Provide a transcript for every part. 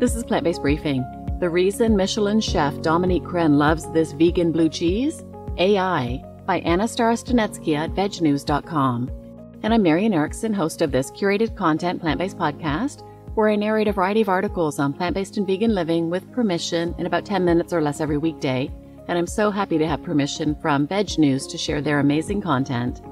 This is Plant Based Briefing. The reason Michelin chef Dominique Crenn loves this vegan blue cheese? AI by Anna Starostinetskaya at vegnews.com. And I'm Marian Erickson, host of this curated content plant based podcast, where I narrate a variety of articles on plant based and vegan living with permission in about 10 minutes or less every weekday. And I'm so happy to have permission from Veg News to share their amazing content.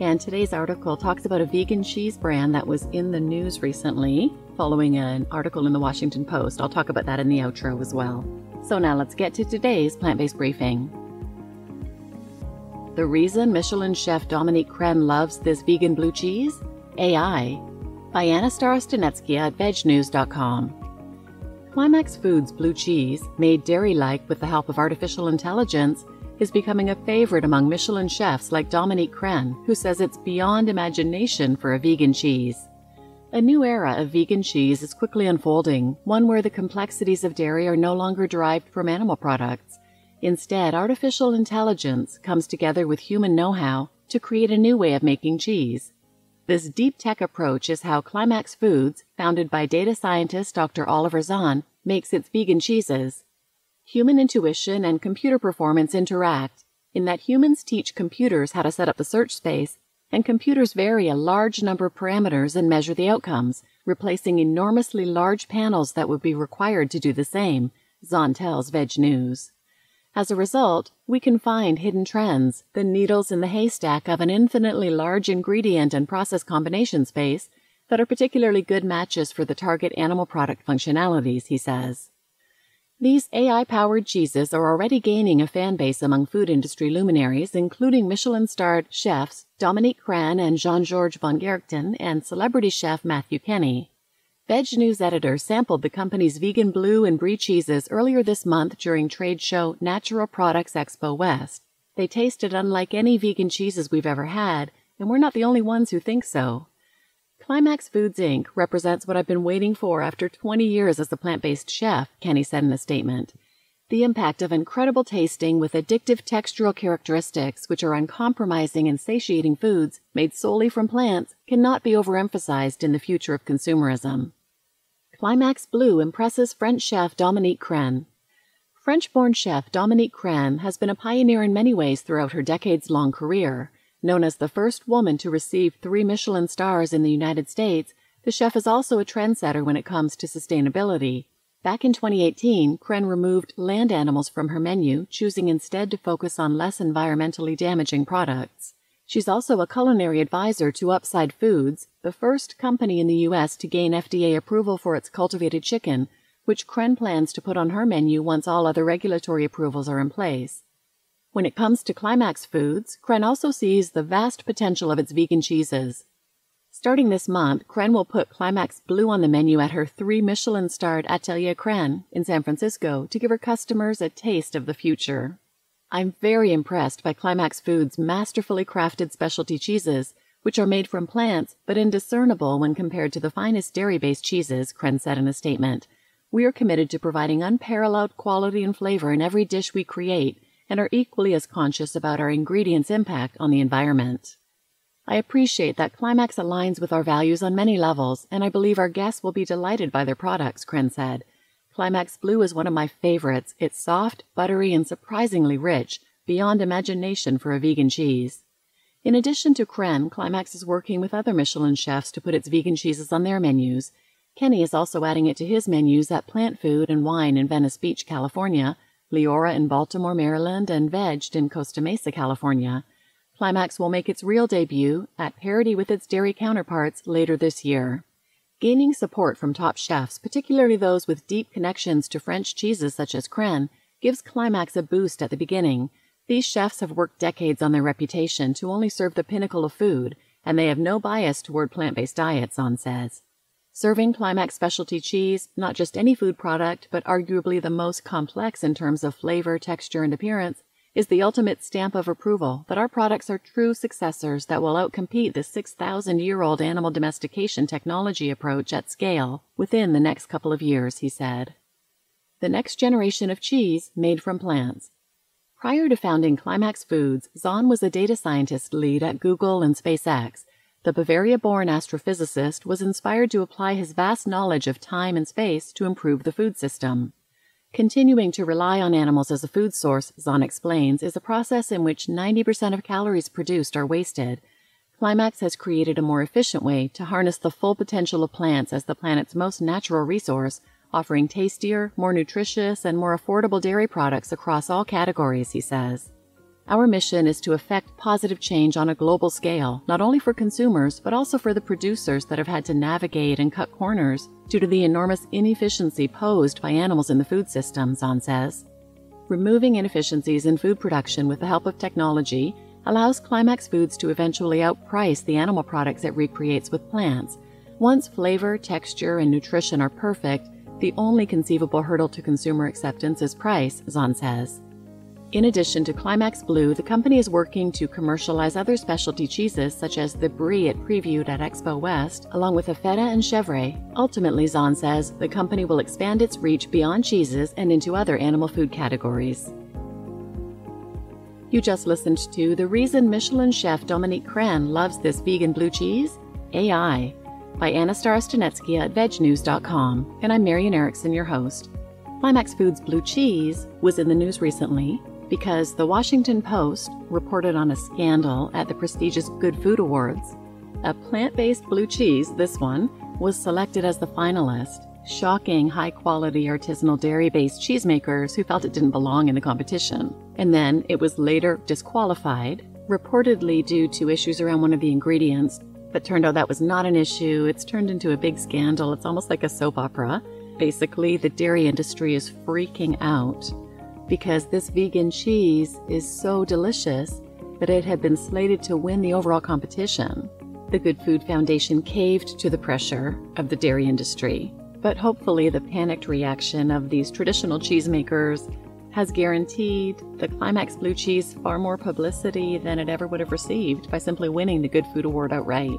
And today's article talks about a vegan cheese brand that was in the news recently, following an article in the Washington Post. I'll talk about that in the outro as well. So now let's get to today's plant based briefing. The reason Michelin chef Dominique Crenn loves this vegan blue cheese? AI by Anna Starostinetskaya at vegnews.com. Climax Foods blue cheese, made dairy like with the help of artificial intelligence, is becoming a favorite among Michelin chefs like Dominique Crenn, who says it's beyond imagination for a vegan cheese. A new era of vegan cheese is quickly unfolding, one where the complexities of dairy are no longer derived from animal products. Instead, artificial intelligence comes together with human know how to create a new way of making cheese. This deep tech approach is how Climax Foods, founded by data scientist Dr. Oliver Zahn, makes its vegan cheeses. Human intuition and computer performance interact in that humans teach computers how to set up the search space, and computers vary a large number of parameters and measure the outcomes, replacing enormously large panels that would be required to do the same, Zahn tells Veg News. As a result, we can find hidden trends, the needles in the haystack of an infinitely large ingredient and process combination space that are particularly good matches for the target animal product functionalities, he says. These AI powered cheeses are already gaining a fan base among food industry luminaries, including Michelin starred chefs Dominique Crenn and Jean-Georges Vongerichten and celebrity chef Matthew Kenney. Veg News editor sampled the company's vegan blue and brie cheeses earlier this month during trade show Natural Products Expo West. They tasted unlike any vegan cheeses we've ever had, and we're not the only ones who think so. Climax Foods Inc. represents what I've been waiting for after 20 years as a plant based chef, Kenney said in a statement. The impact of incredible tasting with addictive textural characteristics, which are uncompromising and satiating foods made solely from plants, cannot be overemphasized in the future of consumerism. Climax Blue impresses French chef Dominique Crenn. French born chef Dominique Crenn has been a pioneer in many ways throughout her decades long career. Known as the first woman to receive three Michelin stars in the United States, the chef is also a trendsetter when it comes to sustainability. Back in 2018, Crenn removed land animals from her menu, choosing instead to focus on less environmentally damaging products. She's also a culinary advisor to Upside Foods, the first company in the U.S. to gain FDA approval for its cultivated chicken, which Crenn plans to put on her menu once all other regulatory approvals are in place. When it comes to Climax Foods, Crenn also sees the vast potential of its vegan cheeses. Starting this month, Crenn will put Climax Blue on the menu at her three Michelin starred Atelier Crenn in San Francisco to give her customers a taste of the future. I'm very impressed by Climax Foods' masterfully crafted specialty cheeses, which are made from plants but indiscernible when compared to the finest dairy based cheeses, Crenn said in a statement. We are committed to providing unparalleled quality and flavor in every dish we create and are equally as conscious about our ingredients' impact on the environment. I appreciate that Climax aligns with our values on many levels, and I believe our guests will be delighted by their products, Crenn said. Climax Blue is one of my favorites. It's soft, buttery, and surprisingly rich, beyond imagination for a vegan cheese. In addition to Crenn, Climax is working with other Michelin chefs to put its vegan cheeses on their menus. Kenney is also adding it to his menus at Plant Food and Wine in Venice Beach, California, Leora in Baltimore, Maryland, and Vegged in Costa Mesa, California. Climax will make its real debut at parity with its dairy counterparts later this year. Gaining support from top chefs, particularly those with deep connections to French cheeses such as Crenn, gives Climax a boost at the beginning. These chefs have worked decades on their reputation to only serve the pinnacle of food, and they have no bias toward plant based diets, Zahn says. Serving Climax specialty cheese, not just any food product, but arguably the most complex in terms of flavor, texture, and appearance, is the ultimate stamp of approval that our products are true successors that will outcompete the 6,000 year old animal domestication technology approach at scale within the next couple of years, he said. The next generation of cheese made from plants. Prior to founding Climax Foods, Zahn was a data scientist lead at Google and SpaceX. The Bavaria born astrophysicist was inspired to apply his vast knowledge of time and space to improve the food system. Continuing to rely on animals as a food source, Zahn explains, is a process in which 90% of calories produced are wasted. Climax has created a more efficient way to harness the full potential of plants as the planet's most natural resource, offering tastier, more nutritious, and more affordable dairy products across all categories, he says. Our mission is to effect positive change on a global scale, not only for consumers, but also for the producers that have had to navigate and cut corners due to the enormous inefficiency posed by animals in the food system, Zahn says. Removing inefficiencies in food production with the help of technology allows Climax Foods to eventually outprice the animal products it recreates with plants. Once flavor, texture, and nutrition are perfect, the only conceivable hurdle to consumer acceptance is price, Zahn says. In addition to Climax Blue, the company is working to commercialize other specialty cheeses such as the brie it previewed at Expo West, along with a feta and chèvre. Ultimately, Zahn says the company will expand its reach beyond cheeses and into other animal food categories. You just listened to The Reason Michelin Chef Dominique Crenn Loves This Vegan Blue Cheese? AI by Anna Starostinetskaya at vegnews.com, and I'm Marian Erickson, your host. Climax Foods Blue Cheese was in the news recently because the Washington Post reported on a scandal at the prestigious Good Food Awards. A plant based blue cheese, this one, was selected as the finalist, shocking high quality artisanal dairy based cheesemakers who felt it didn't belong in the competition. And then it was later disqualified, reportedly due to issues around one of the ingredients. But turned out that was not an issue. It's turned into a big scandal. It's almost like a soap opera. Basically, the dairy industry is freaking out because this vegan cheese is so delicious that it had been slated to win the overall competition. The Good Food Foundation caved to the pressure of the dairy industry, but hopefully the panicked reaction of these traditional cheesemakers has guaranteed the Climax Blue Cheese far more publicity than it ever would have received by simply winning the Good Food Award outright.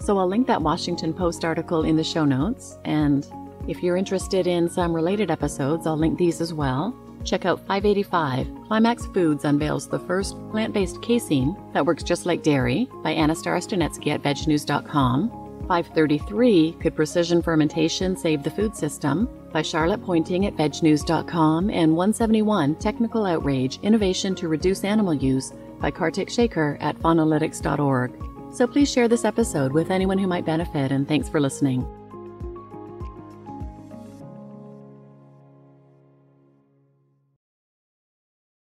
So I'll link that Washington Post article in the show notes, and if you're interested in some related episodes, I'll link these as well. Check out 585. Climax Foods unveils the first plant based casein that works just like dairy by Anna Starostinetskaya at vegnews.com. 533 Could Precision Fermentation Save the Food System by Charlotte Pointing at vegnews.com. And 171 Technical Outrage Innovation to Reduce Animal Use by Kartik Shaker at faunalytics.org. So please share this episode with anyone who might benefit, and thanks for listening.